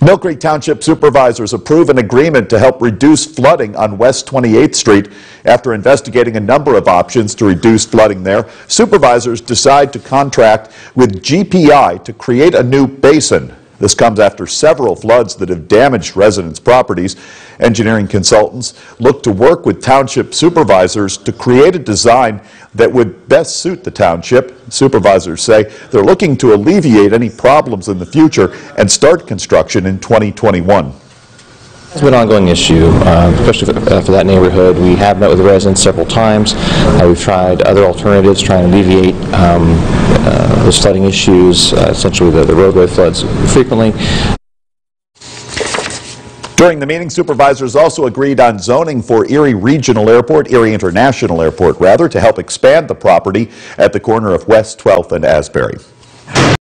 Millcreek Township supervisors approve an agreement to help reduce flooding on West 28th Street. After investigating a number of options to reduce flooding there, supervisors decide to contract with GPI to create a new basin. This comes after several floods that have damaged residents' properties. Engineering consultants look to work with township supervisors to create a design that would best suit the township. Supervisors say they're looking to alleviate any problems in the future and start construction in 2021. It's been an ongoing issue, uh, especially for uh, for that neighborhood. We have met with the residents several times. Uh, We've tried other alternatives, trying to alleviate um, uh, those flooding issues, uh, essentially the the roadway floods frequently. During the meeting, supervisors also agreed on zoning for Erie Regional Airport, Erie International Airport, rather, to help expand the property at the corner of West 12th and Asbury.